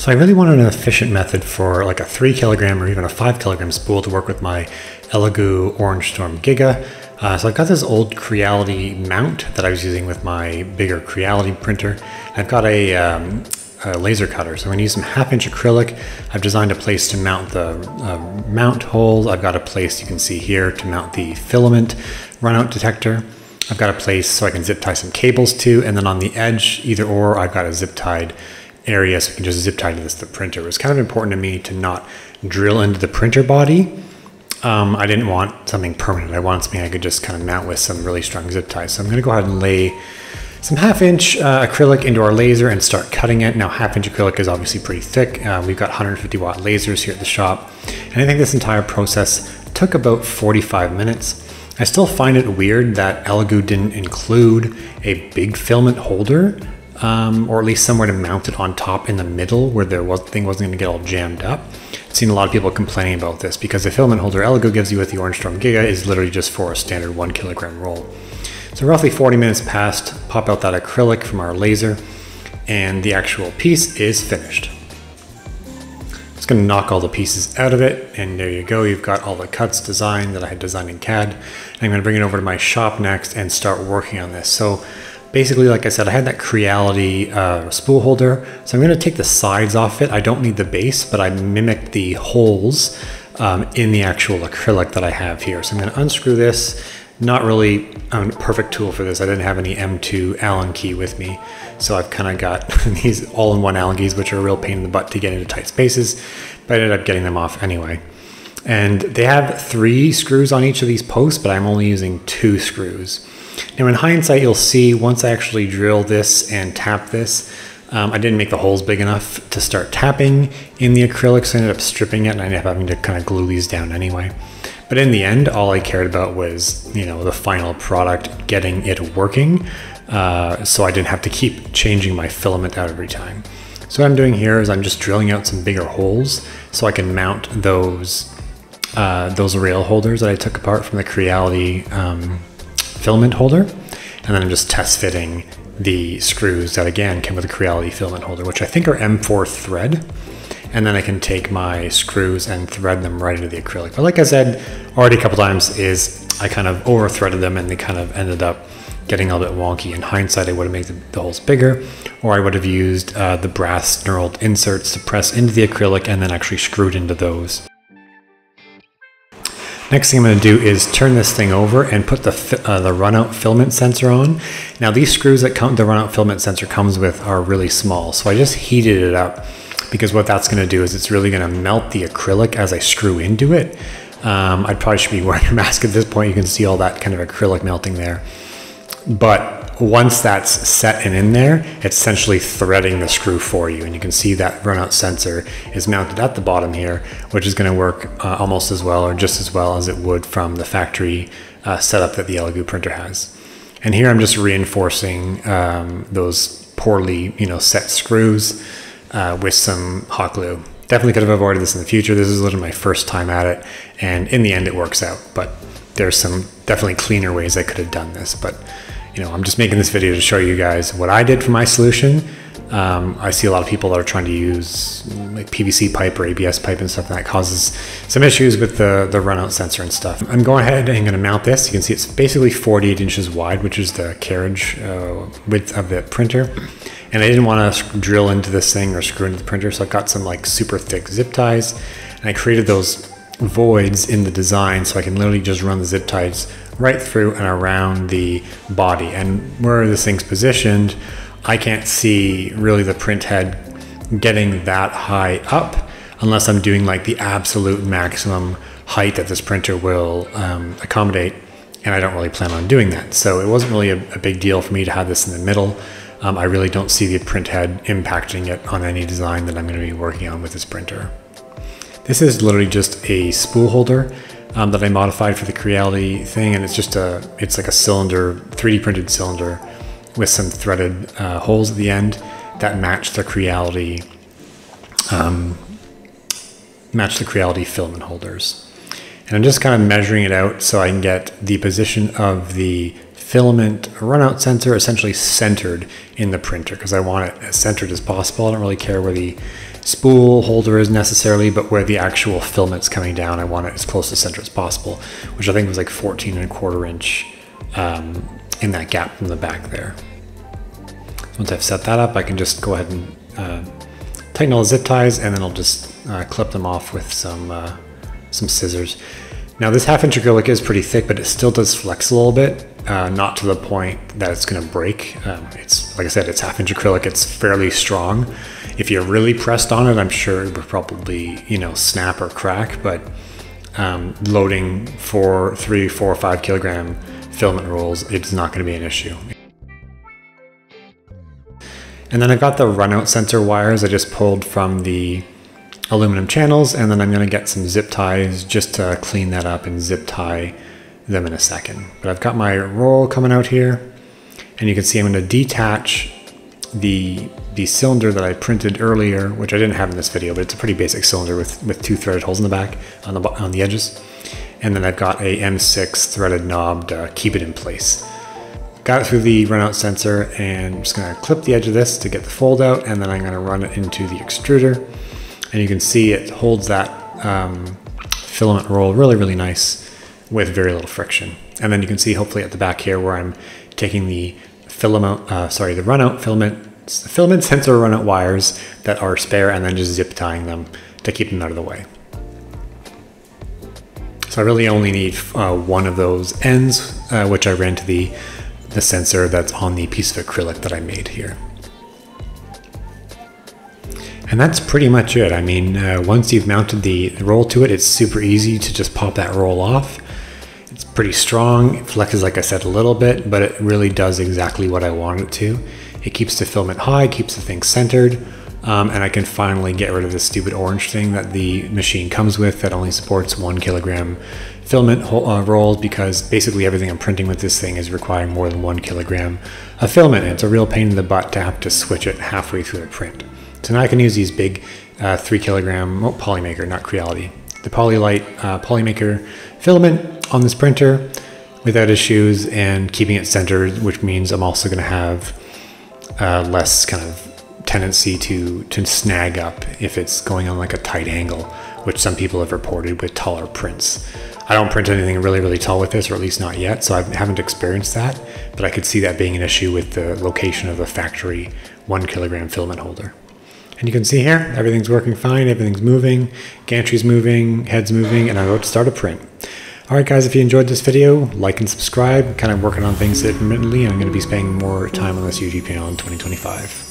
So I really wanted an efficient method for like a three kilogram or even a five kilogram spool to work with my Elegoo OrangeStorm Giga. Uh, so I've got this old Creality mount that I was using with my bigger Creality printer. I've got a, um, a laser cutter. So I'm gonna use some half inch acrylic. I've designed a place to mount the uh, mount hole. I've got a place you can see here to mount the filament runout detector. I've got a place so I can zip tie some cables to, and then on the edge, either or, I've got a zip tied area so I can just zip tie to this the printer. It was kind of important to me to not drill into the printer body. Um, I didn't want something permanent. I wanted something I could just kind of mount with some really strong zip ties. So I'm gonna go ahead and lay some half inch uh, acrylic into our laser and start cutting it. Now half inch acrylic is obviously pretty thick. Uh, we've got 150 watt lasers here at the shop. And I think this entire process took about 45 minutes. I still find it weird that Elegoo didn't include a big filament holder um, or at least somewhere to mount it on top in the middle where the was, thing wasn't going to get all jammed up. I've seen a lot of people complaining about this because the filament holder Elegoo gives you with the OrangeStorm Giga is literally just for a standard one kilogram roll. So roughly 40 minutes passed, pop out that acrylic from our laser, and the actual piece is finished. Just gonna knock all the pieces out of it, and there you go, you've got all the cuts designed that I had designed in CAD. And I'm gonna bring it over to my shop next and start working on this. So basically, like I said, I had that Creality uh, spool holder, so I'm gonna take the sides off it. I don't need the base, but I mimicked the holes um, in the actual acrylic that I have here. So I'm gonna unscrew this, not really a perfect tool for this. I didn't have any M2 Allen key with me. So I've kind of got these all-in-one Allen keys, which are a real pain in the butt to get into tight spaces, but I ended up getting them off anyway. And they have three screws on each of these posts, but I'm only using two screws. Now in hindsight, you'll see once I actually drill this and tap this, um, I didn't make the holes big enough to start tapping in the acrylic, so I ended up stripping it and I ended up having to kind of glue these down anyway. But in the end, all I cared about was, you know, the final product, getting it working. Uh, so I didn't have to keep changing my filament out every time. So what I'm doing here is I'm just drilling out some bigger holes so I can mount those uh, those rail holders that I took apart from the Creality um, filament holder. And then I'm just test fitting the screws that again came with a Creality filament holder, which I think are M4 thread and then I can take my screws and thread them right into the acrylic. But like I said already a couple times is I kind of over threaded them and they kind of ended up getting a little bit wonky. In hindsight, I would have made the, the holes bigger or I would have used uh, the brass knurled inserts to press into the acrylic and then actually screwed into those. Next thing I'm going to do is turn this thing over and put the, uh, the runout filament sensor on. Now these screws that come, the runout filament sensor comes with are really small, so I just heated it up because what that's going to do is it's really going to melt the acrylic as I screw into it. Um, I probably should be wearing a mask at this point. You can see all that kind of acrylic melting there. But once that's set and in there, it's essentially threading the screw for you. And you can see that runout sensor is mounted at the bottom here, which is going to work uh, almost as well or just as well as it would from the factory uh, setup that the Elegoo printer has. And here I'm just reinforcing um, those poorly, you know, set screws uh, with some hot glue. Definitely could have avoided this in the future. This is literally my first time at it, and in the end, it works out. But there's some definitely cleaner ways I could have done this. But you know, I'm just making this video to show you guys what I did for my solution. Um, I see a lot of people that are trying to use like PVC pipe or ABS pipe and stuff, and that causes some issues with the, the runout sensor and stuff. I'm going ahead and going to mount this. You can see it's basically 48 inches wide, which is the carriage uh, width of the printer and I didn't want to drill into this thing or screw into the printer, so I've got some like super thick zip ties, and I created those voids in the design so I can literally just run the zip ties right through and around the body. And where this thing's positioned, I can't see really the print head getting that high up unless I'm doing like the absolute maximum height that this printer will um, accommodate. And I don't really plan on doing that. So it wasn't really a, a big deal for me to have this in the middle. Um, I really don't see the print head impacting it on any design that I'm going to be working on with this printer. This is literally just a spool holder um, that I modified for the Creality thing, and it's just a, it's like a cylinder, 3D printed cylinder with some threaded uh, holes at the end that match the Creality, um, match the Creality filament holders. And I'm just kind of measuring it out so I can get the position of the filament runout sensor essentially centered in the printer because I want it as centered as possible. I don't really care where the spool holder is necessarily, but where the actual filament's coming down, I want it as close to center as possible, which I think was like 14 and a quarter inch um, in that gap from the back there. Once I've set that up, I can just go ahead and uh, tighten all the zip ties and then I'll just uh, clip them off with some, uh, some scissors. Now this half inch acrylic is pretty thick, but it still does flex a little bit, uh, not to the point that it's gonna break. Um, it's, like I said, it's half inch acrylic, it's fairly strong. If you're really pressed on it, I'm sure it would probably, you know, snap or crack, but um, loading four, three, four, five kilogram filament rolls, it's not gonna be an issue. And then I've got the runout sensor wires I just pulled from the aluminum channels and then I'm going to get some zip ties just to clean that up and zip tie them in a second. But I've got my roll coming out here and you can see I'm going to detach the the cylinder that I printed earlier, which I didn't have in this video, but it's a pretty basic cylinder with, with two threaded holes in the back on the, on the edges. And then I've got a M6 threaded knob to keep it in place. Got it through the runout sensor and I'm just gonna clip the edge of this to get the fold out and then I'm gonna run it into the extruder. And you can see it holds that um, filament roll really, really nice with very little friction. And then you can see hopefully at the back here where I'm taking the filament, uh, sorry, the runout filament, the filament sensor runout wires that are spare and then just zip tying them to keep them out of the way. So I really only need uh, one of those ends, uh, which I ran to the the sensor that's on the piece of acrylic that I made here. And that's pretty much it. I mean, uh, once you've mounted the roll to it, it's super easy to just pop that roll off. It's pretty strong. It flexes, like I said, a little bit, but it really does exactly what I want it to. It keeps the filament high, keeps the thing centered, um, and I can finally get rid of this stupid orange thing that the machine comes with that only supports one kilogram filament uh, rolls because basically everything I'm printing with this thing is requiring more than one kilogram of filament. And it's a real pain in the butt to have to switch it halfway through the print. So now I can use these big uh, three kilogram oh, Polymaker, not Creality, the Polylite uh, Polymaker filament on this printer without issues and keeping it centered, which means I'm also going to have uh, less kind of tendency to to snag up if it's going on like a tight angle, which some people have reported with taller prints. I don't print anything really, really tall with this, or at least not yet, so I haven't experienced that, but I could see that being an issue with the location of the factory one kilogram filament holder. And you can see here, everything's working fine, everything's moving, gantry's moving, head's moving, and I'm about to start a print. Alright guys, if you enjoyed this video, like and subscribe. kind of working on things intermittently, and I'm going to be spending more time on this YouTube in 2025.